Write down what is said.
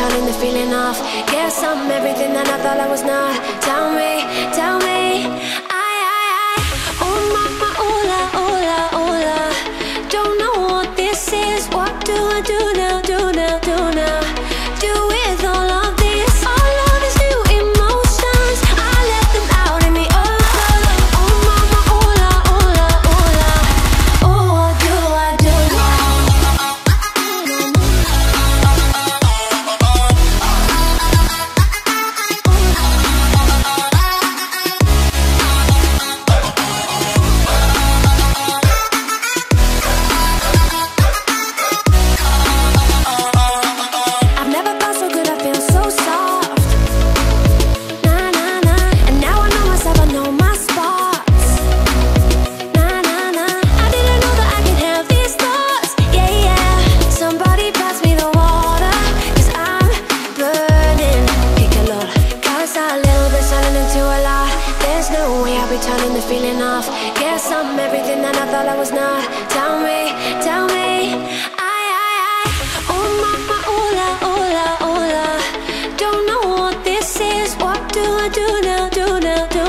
turning the feeling off. Guess I'm everything that I thought I was not. Tell me, tell me. I, I, I. Oh, mama, ooh la, ooh la, ooh la. Don't know what this is. What do I do now? Be turning the feeling off. Guess I'm everything that I thought I was not. Tell me, tell me. I, I, I. Oh, mama, la oh la, Don't know what this is. What do I do now, do now, do